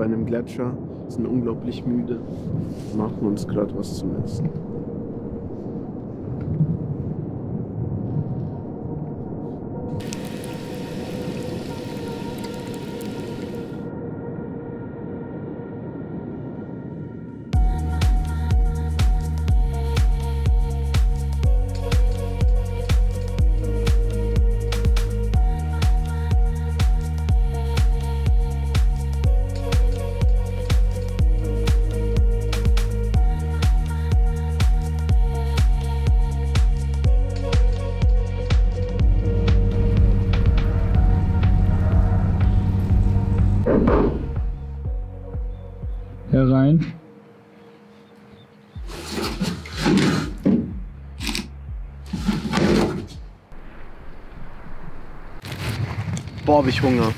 bei einem Gletscher, sind unglaublich müde, machen uns gerade was zum Essen. Herein. Boah, hab ich Hunger.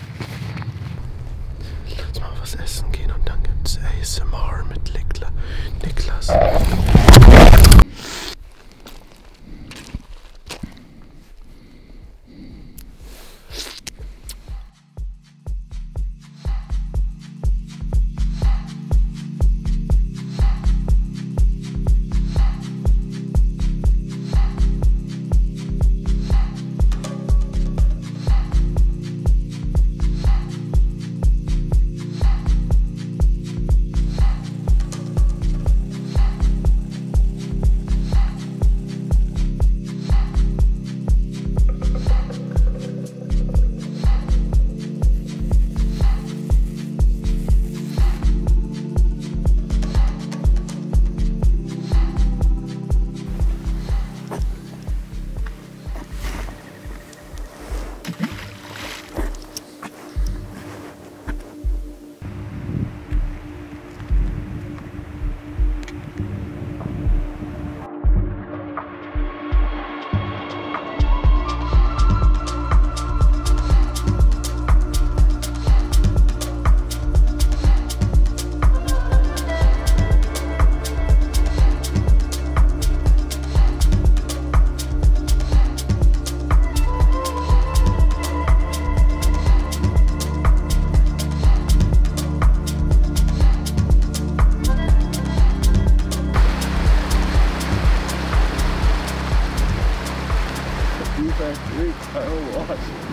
Ich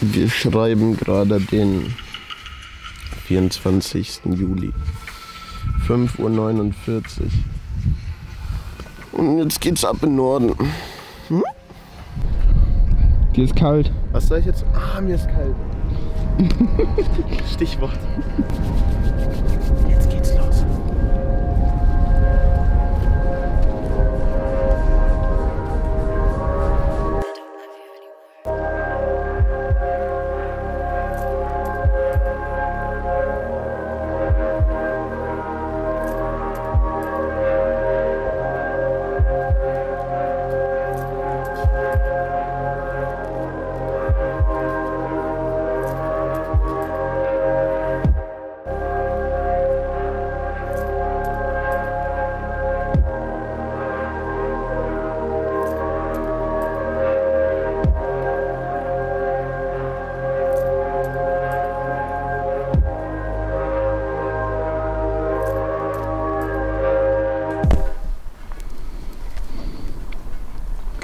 Wir schreiben gerade den 24. Juli. 5.49 Uhr. Und jetzt geht's ab in den Norden. Dir ist kalt. Was soll ich jetzt? Ah, mir ist kalt. Stichwort. Jetzt geht's los.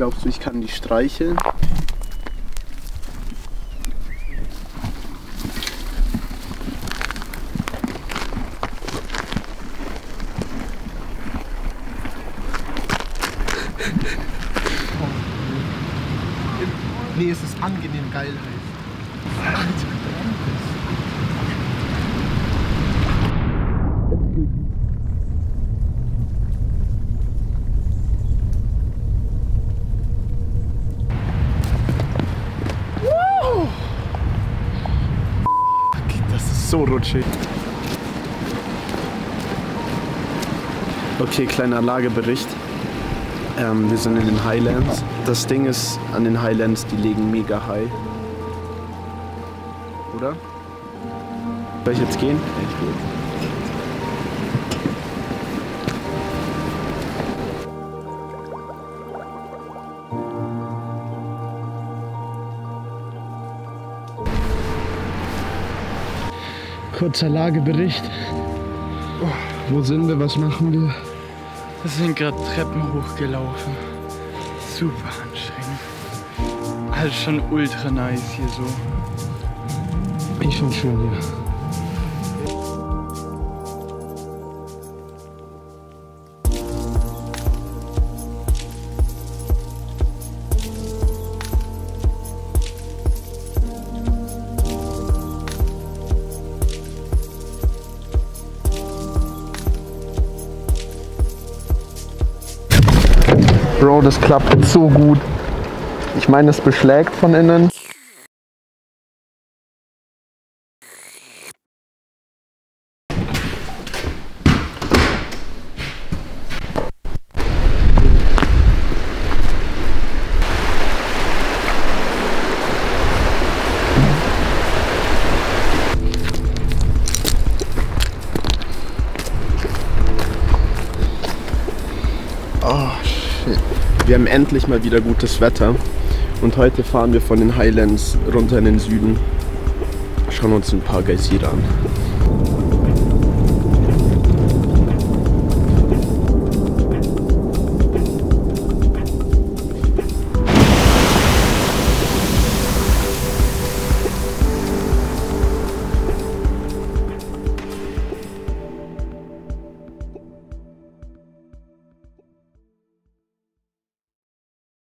Glaubst du, ich kann die streicheln? Nee, es ist angenehm geil heiß. so rutschig. Okay, kleiner Lagebericht. Ähm, wir sind in den Highlands. Das Ding ist an den Highlands, die legen mega high. Oder? Soll ich jetzt gehen? Ich gehe Kurzer Lagebericht. wo sind wir? Was machen wir? Wir sind gerade Treppen hochgelaufen. Super anstrengend. Alles schon ultra nice hier so. Ich finde schön hier. Bro, das klappt so gut. Ich meine, es beschlägt von innen. Wir haben endlich mal wieder gutes Wetter. Und heute fahren wir von den Highlands runter in den Süden. Schauen uns ein paar Geysire an.